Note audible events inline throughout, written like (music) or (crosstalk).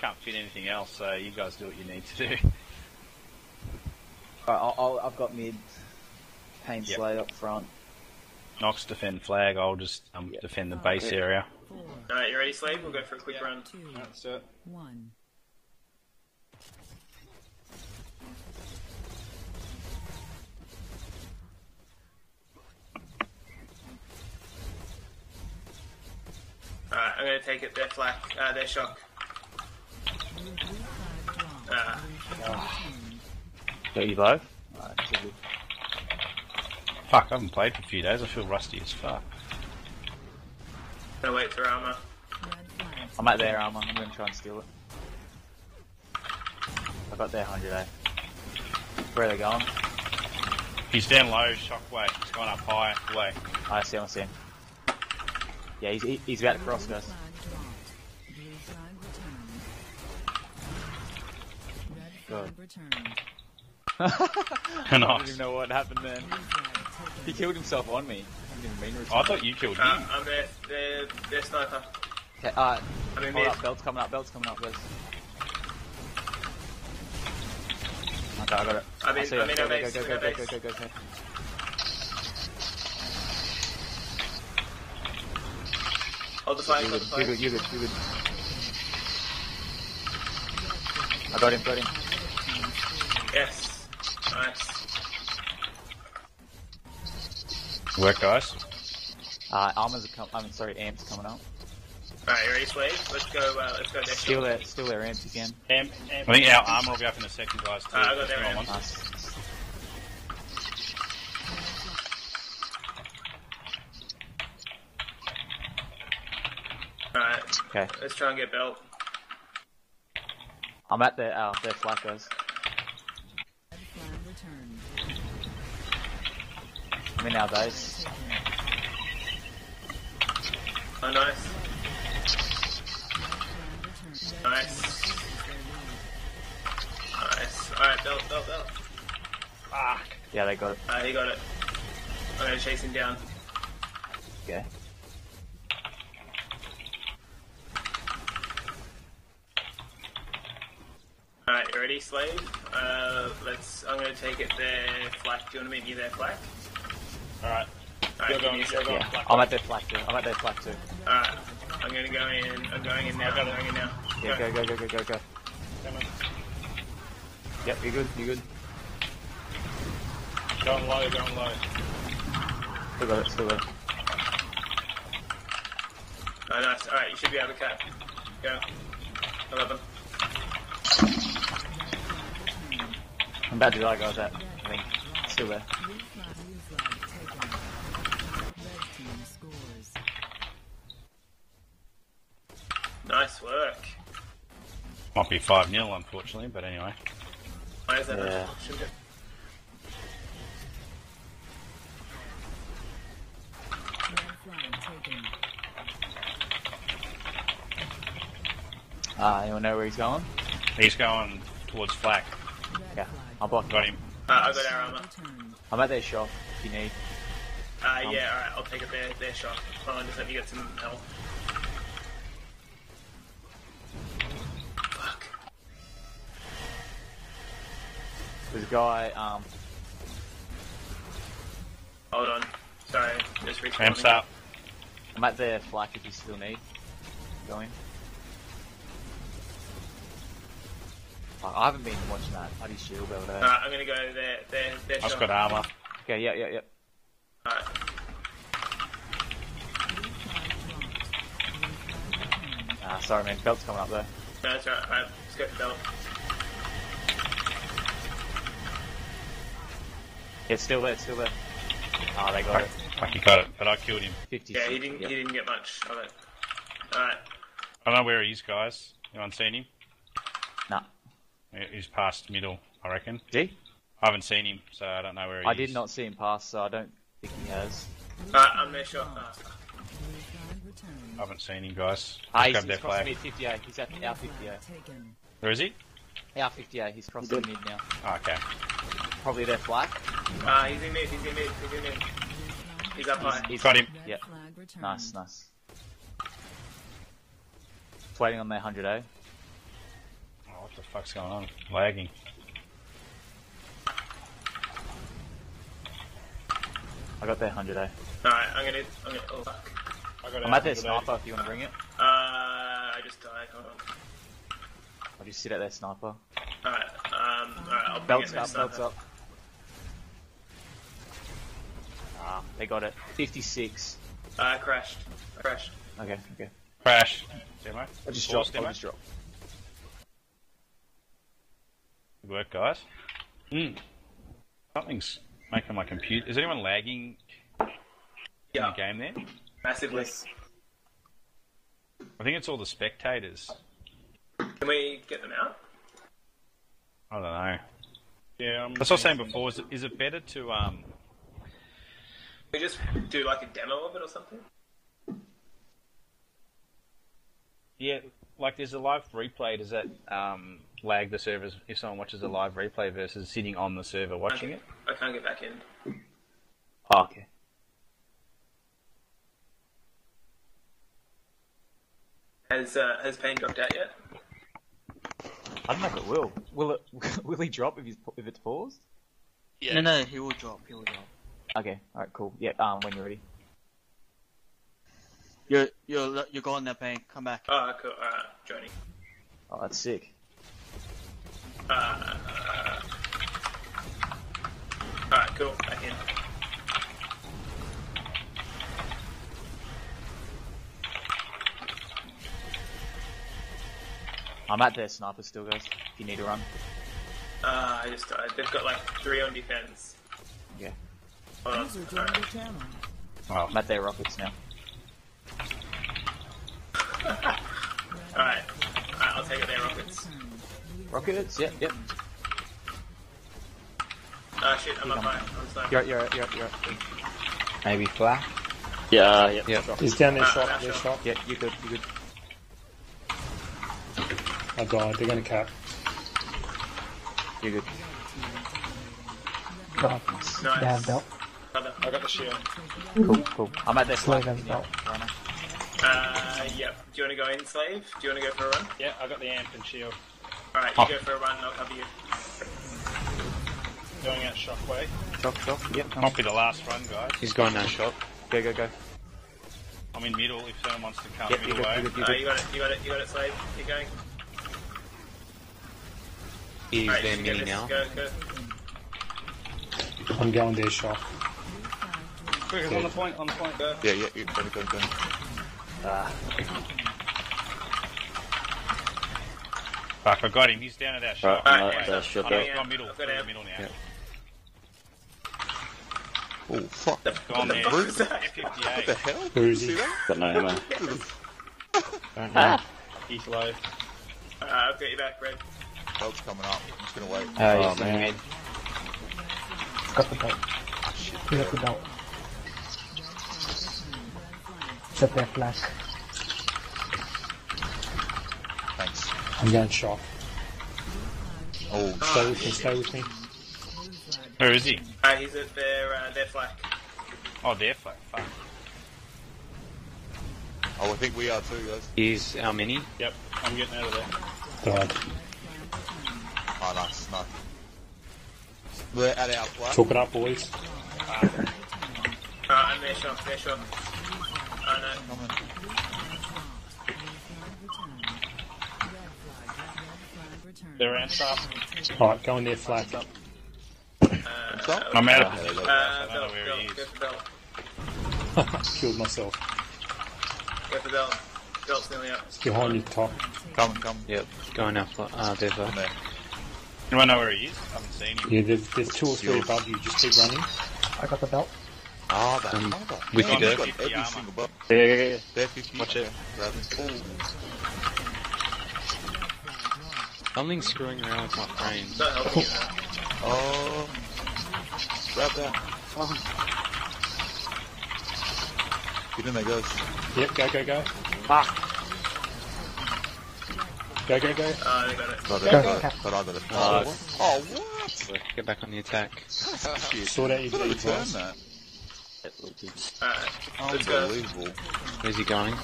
can't fit anything else, so you guys do what you need to do. Alright, I'll, I'll, I've got mid. Pain Yep. Slay up front. Nox defend flag. I'll just um, Yeah. defend the base Okay. area. Alright, you ready, Slave? We'll go for a quick run. two, Let's do it. one. Alright, I'm gonna take it. Their flak, uh, their shock. Blue flag dropped. Ah. Blue flag returned. Got you both? Alright. Fuck, I haven't played for a few days. I feel rusty as fuck. Gonna wait for armor. I'm at their armor. I'm gonna try and steal it. I got their 100 eh? Where are they going? He's down low, shockwave. He's gone up high. Away. I see him, I see him. Yeah, he's, he- he's about to cross Blue returned. Red flag Good. returned. I don't even know what happened then. Blue flag taken. He killed himself on me. I didn't mean to I thought you killed Uh, him. I'm their, their, their sniper. Okay, uh, I'm in hold up, belt's coming up, belt's coming up, Liz. Okay, I got it. I'm in- I see. I'm in go, go, go, go, go, go, go, go, go. Hold the flag, You hold good, the you flag. good, you good, you good. I got him, got him. Yes. Nice. Work, guys. Uh, armors are coming, I'm sorry, amps coming up. Alright, ready, Slave? Let's go, uh, let's go their Steal shock. their, steal their amps again. Am, am, I think our armor will be up in a second, guys. Too. Uh, I got if their anyone amp. Nice. Alright, Okay, let's try and get belt. I'm at their, uh, their flag guys. Red flag returned. In our base. Oh, nice. Nice. Nice. Alright, belt, belt, belt. Fuck. Yeah, they got it. Uh, he got it. I'm gonna chase him down. Okay. Alright, you ready, Slave? Uh, let's, I'm gonna take it there, flak. Do you wanna meet me there, flak? Alright. Alright, You're going, me a you're second. going. Yeah, I'm at their flag too. I'm at their flag too. Alright, I'm gonna go in, I'm going in now, I'm going in now. Yeah, go, go, go, go, go, go. Come on. Yep, you're good, you're good. Going low, going low. Still got it, still got it. Oh, nice. Alright, you should be able to cut. Go. 11. I'm about to die, guys. That I think still there. Might be 5 0, unfortunately, but anyway. Why is that Yeah. not? Shouldn't it? Red flag taken. Uh, anyone know where he's going? He's going towards flak. Yeah, I'll block Got him. him. Uh, I got our armor. returned. I'm at their shop if you need. Uh, yeah, alright, I'll take it their, their shot. Hold on, just let me get some health. Guy, um, Hold on. Sorry, just respawning. Amps up. I'm at their flak if you still need. Going. Fuck, I haven't been watching that bloody shield over there. Alright, I'm gonna go their, There, their I've got armor. Okay, yeah, yeah, yeah. Alright. Blue flag dropped. Blue flag returned. Ah, sorry man, belt's coming up there. No, that's alright. Alright, let's go for belt. It's still there, it's still there. Ah, they got it. Fuck, he got it, but I killed him. 50. Yeah, he didn't, Yep. he didn't get much of it. Alright. I don't know where he is, guys. Anyone seen him? Nah. He's past middle, I reckon. Did he? I haven't seen him, so I don't know where he I is. I did not see him pass, so I don't think he has. Alright, I'm their shot. Fuck. Blue flag returned. I haven't seen him, guys. Ah, Just he's, grab he's their crossing mid 58. He's at our 58. Where is he? Our 58. He's crossing mid now. Oh, okay. Probably their flag. Ah, he's in mid, he's in mid, he's in mid. He's up high. He's Got him. Red Yep. Nice, nice. Just waiting on their 100 A. What the fuck's going on? Lagging. I got their 100A. Alright, I'm gonna. I'm gonna. Oh fuck. I got I'm at their sniper if you want to bring it. Uh, I just died. Hold on. I'll just sit at their sniper. Alright, um, alright, I'll bring Belts it up, next belts up. Ah, they got it. 56. Uh, I crashed. I crashed. Okay, okay. Crash. Demo. I just dropped, demo. I just dropped. Good work, guys. Hmm. Something's making my computer. Is anyone lagging in Yeah, the game there? massively. I think it's all the spectators. Can we get them out? I don't know. Yeah, I'm, That's what I was saying before. Is it, is it better to um? We just do like a demo of it or something? Yeah, like there's a live replay. Does that um lag the servers if someone watches a live replay versus sitting on the server watching it? I can't get back in. Oh, okay. Has uh, has pain dropped out yet? I don't know if it will. Will it? (laughs) Will he drop if he's if it's paused? Yeah. No, no, he will drop. He will drop. Okay. All right. Cool. Yeah. Um. When you're ready. You're you're you're going there, pain. Come back. Oh, cool. Alright, joining. Oh, that's sick. Uh, alright, cool. Back in. I'm at their sniper still, guys. If you need to run. Uh, I just died. They've got like three on defense. Yeah. (laughs) Hold. User joined your channel. Oh, I'm at their rockets now. Alright. Alright, I'll take it there, rockets. Rockets? Yep. Yep. Ah, shit, I'm up high. I'm sorry. You're you're you're you're. Maybe flat. Yeah, yeah. Yep. He's down their Ah, shop, that their shop. shop. Yeah. You good? You good? I died. They're going to cap. You good? Nice. belt. Cover. I got the shield. Cool. Cool. I'm at their Slave sniper. Yeah. Uh, yep. Do you want to go in, slave? Do you want to go for a run? Yeah, I got the amp and shield. Alright, you go for a run and I'll cover you. Going out shockwave. Shock. Shock. Yep. might be the last run, guys. He's going no shock. Go go go. I'm in middle. If someone wants to come Yep. You middle good? way. You good? You Uh, good? you got it, you got it, you got it, slave. Keep going. He's Alright, their you mini now. Go, go. I'm going their shop. Quick, on the point. On the point. Go. Yeah, yeah, yeah, go, go, go. Fuck, I got him. He's down at our shop. Alright, Right, hands yeah. up. Oh, no, Okay, he's yeah. gone middle. I've got He's middle now. Yeah. Oh, fuck. The, What the the fuck fuck? that? What the hell? Who is he? See that? Got no ammo. Don't know. He's low. Uh, I've got you back, Red. Belt's coming up. I'm just gonna wait. Oh, Oh, he's man. Got the belt. You got the belt. Set their flash. Thanks. I'm getting shot. Oh, Stay with me, stay with me. Where is he? Uh, he's at their, uh, their flak. Oh, there. Fuck. fuck. oh, I think we are too, guys. He's our mini. Yep, I'm getting out of there. Died. Oh, nice, nice. We're at our flat. Took it up, boys. Uh, I'm their shop, their shop. No. Coming. They're amps up. Alright, go in there flat. What's up? I'm out of position. Uh, I don't know belt, where belt, he go is. for belt. (laughs) Killed myself. Go for belt. Belt's nearly up. Behind you, top. Come, come. Yep. Going our flat. Uh, there's In a. there. Anyone know where he is? I haven't seen him. Yeah, there's, there's two or three above you. Just keep running. I got the belt. Ah, that Um, mother. with Yeah, you, I've Dirk. got 50 every armor. single button. Yeah, yeah, yeah. They're 50. Watch it. Grab it. Ooh. Something's screwing around with my frames. Not helping you though. Oh. Grab that. Get in there, guys. Yep, go, go, go. Go, go, go. Oh, they got it. Got it, got it. Got it. Oh, Oh, what? Oh, what? Get back on the attack. Shit. (laughs) Sort out your Could have that. Alright, let's go. Unbelievable. Where's he going?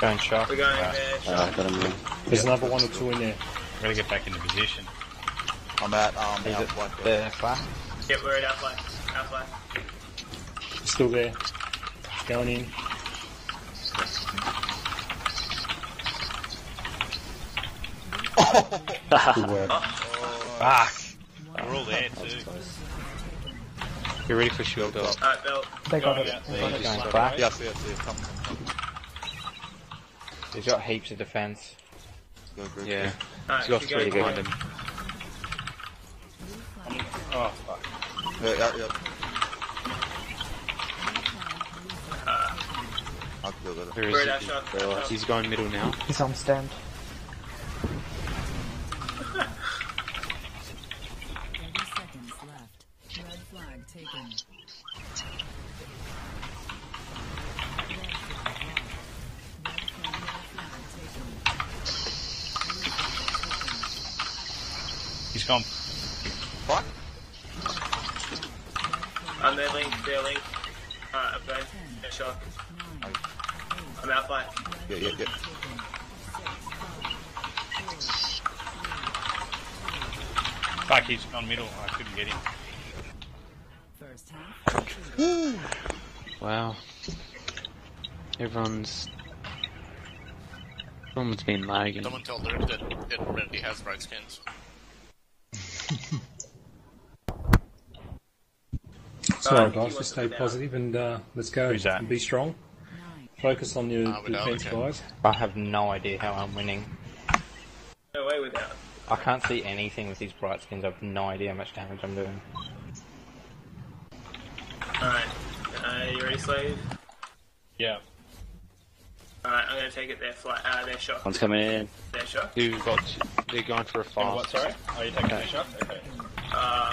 Going shop. We're going Right. there, Uh, shop. got him. There's another one or two in there. Gotta get back into position. I'm at um Is out it black. the flat? Yep, we're at our flag. Our flag. Still there. Going in. (laughs) Good work. Fuck! We're all there too. Get ready for shield belt. Alright, Belt. They got Going it. out They there, got it. just Going slap back. Yeah, I see, I see. Come, come, come. He's got heaps of defense. Go, go, Yeah. go. Alright, He's got three behind him. Oh, fuck. Yeah, yeah, yeah. Uh, I'll kill that. Where We're is at our he? shot. our shot. He's going middle now. He's on stand. Thirty seconds left. Red flag taken. Red flag dropped. Red flag, red flag taken. He's gone. What? I'm their link, their link. Alright, I'm going. Their shot. Nine, I'm out by. Yeah, yeah, yeah. Fuck, he's gone middle. I couldn't get him. First half. (sighs) Wow. Everyone's. Everyone's been lagging. Someone tell Luke that it already has bright skins. (laughs) Sorry, guys. Just stay positive and uh, let's go. And be strong. Nine. Focus on your without, defense, okay. guys. I have no idea how I'm winning. No way without. I can't see anything with these bright skins. I have no idea how much damage I'm doing. Alright. Uh, you ready, Slave? Yeah. Alright, I'm gonna take it their flat, uh, their shot. One's coming in. Their shot. Who got? They're going for a And fast. what, sorry? Oh, you taking a shot? Okay. Uh,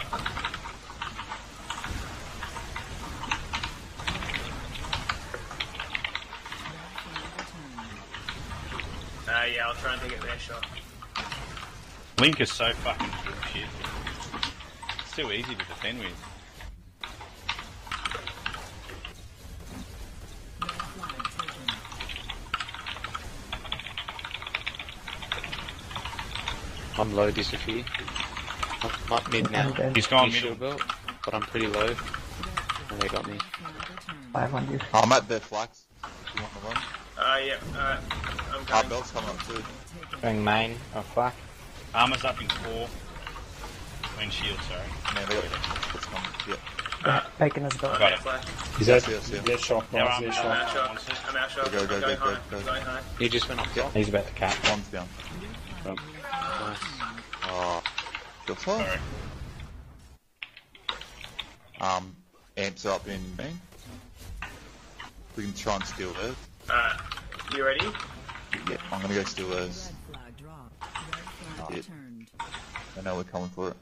uh, yeah, I'll try and take it their shot. Link is so fucking good shit. It's too easy to defend with. Red flag taken. I'm low Disafear. I'm up mid now. He's gone Need middle. shield belt, but I'm pretty low. And they got me. Flag returned. five on. I'm at their flags. You want the one? Uh, yeah, alright. I'm Our going. belt's coming up too. Going main or flak. Armor's up in four. When shield, sorry. Man, they got it's coming. Yeah. Yeah, Bacon has got Got it. it. Flash. Is that Yes, yes, shot, Our guys? Their armor's I'm out shot. I'm out shot. Go, go, I'm go, go, go. I'm going high. He just went up top. He's about to cap. One's down. Nice. Oh. Good for. Sorry. Um, amps up in main. We can try and steal those. Alright. You ready? Yeah, I'm gonna go steal those. Red flag dropped. Red flag Yeah. returned. I know we're coming for it.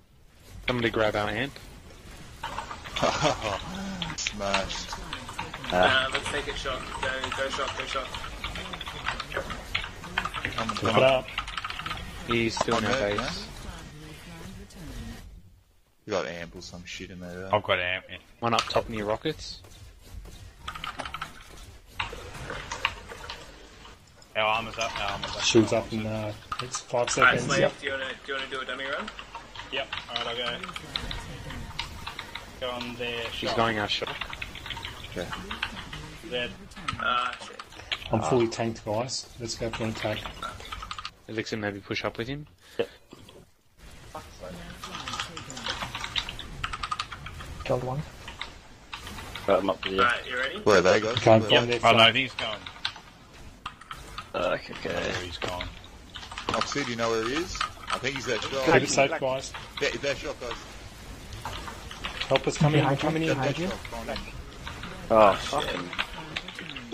Somebody grab our amp. (laughs) Smashed. Uh, let's take it shot. Go, go shot, go shot. Coming, Look it coming. up. He's still in On our there, base. yeah? Flag returned. You got amp or some shit in there. I've got amp. Yeah. One up top near rockets. Our armor's up. Our armor's up. Shields up in uh, it's five Alright, seconds. Slave, Yep. do you wanna do you wanna do a dummy run? Yep. Alright, I'll go. Go on there. He's Shot. going our shot. Okay. Dead. Ah, shit. I'm fully tanked, guys. Let's go for an attack. Elixan maybe push up with him. Killed one. Right, I'm up with you. Alright, you ready? Where are they guys? Can't Where- get there. Oh no, he's gone. Okay, okay. There he's gone. Oxy, do you know where he is? I think he's that shot. Keep it safe, guys. That, that shot, guys. Help us coming in. Behind you. Coming in. That, Behind that you. shot. Go on in. Oh,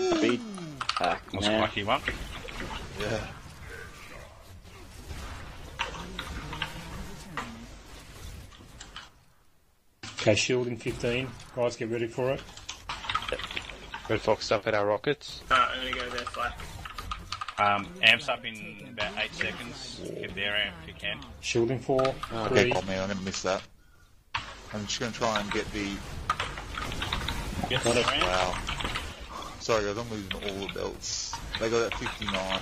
fucking. Beat. Back, Was a man. lucky one. Yeah. Okay, shield in 15. Guys, get ready for it. Red Fox up at our rockets. Alright, I'm gonna go there flat. Um, amp's up in about eight seconds. Get there amp if you can. Shield in four, Okay, three. oh man, I'm gonna miss that. I'm just gonna try and get the. Get Got it. Wow. Sorry guys, I'm losing all the belts. They got that 59.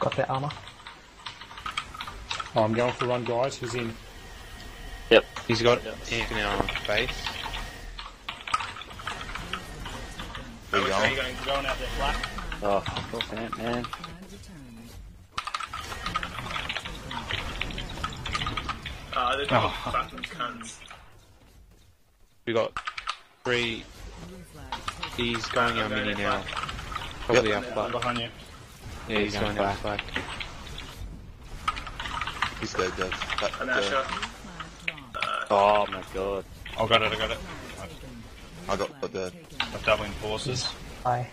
Got their armor. Oh, I'm going for run, guys. Who's in? Yep. He's got Amp in our base. There you Which way are you go. going? Going out there flat. Oh, fuck off, Man. Flag returned. Oh, they're Oh. fucking cunts. We got three. Blue flag taken. He's going our mini now. Probably our I'm behind you. Yeah, he's going our flag. He's dead, dead. That, I'm uh, shot. Flag dropped. Oh my god. I got it. I got it. Flag taken. I got Flag the. I'm doubling forces. I.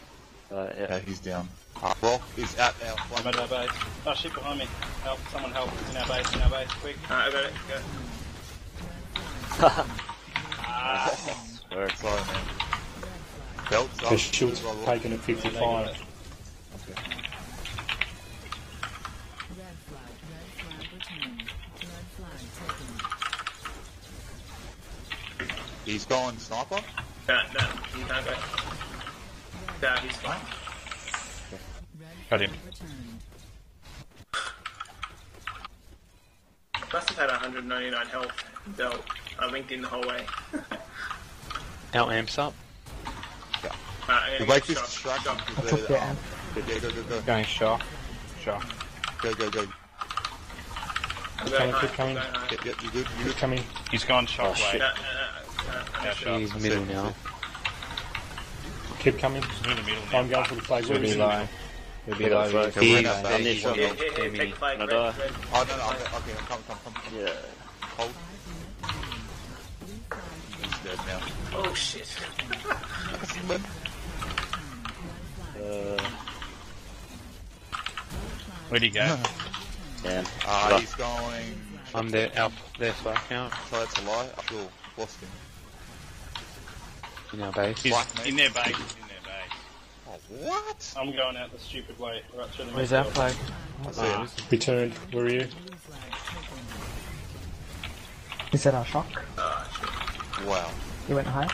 Uh, yeah. Yeah, he's down. Rock is at our I'm at our base. Oh shit! Behind me. Help! Someone help! In our base. In our base. Quick. Alright, I got it. Go. Ah. (laughs) Works. Sorry, man. Belts up. The shield's Well, well. taken at 55. Red flag. Red flag returned. Red flag taken. He's going sniper. No, no, you can't go. No, he's fine. Red Got him. Must have had 199 health belt. I linked in the whole way. (laughs) Our Amp's up. Alright, We I'm make gonna this get shot. distraction I because took they're um, amp. yeah, go, go, go, Going shock. Shock. go, go, go, go. Coming, high. keep coming. going. Yep, yep, you good, you good. Coming. He's gone shock Oh, way. shit. No, no, no, no, Yeah, shot. shot. He's middle now. Keep coming. He's in the middle now. I'm going for the flag. Where Should is be he? He'll be low. Okay, He we're is not there. bad. He's Here, got here, the here, enemy. take flag, red, red. Oh, no, no, okay, okay, I'm coming, coming, coming. Yeah. Hold. He's dead now. Oh shit. Uh, Where'd he go? (laughs) damn. Ah, he's going. I'm there. Our their flag now So that's a lie. I feel lost him. In our base. He's Black, mate. in their base. He's in their base. Oh, what? I'm going out the stupid way. Right through the Where's middle. our flag? Ah. I see him. Returned. Where are you? Blue flag taken. Is that our shock? Ah, wow. You went high.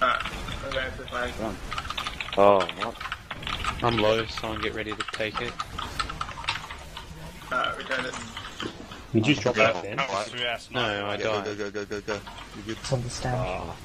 Alright, I'm the flag. Oh, what? I'm low, so I'll get ready to take it. Alright, return it. You just drop out then. Through our sniper. No, I Yeah, go, died. go, go, go, go, go. You good? It's on the stand. Oh,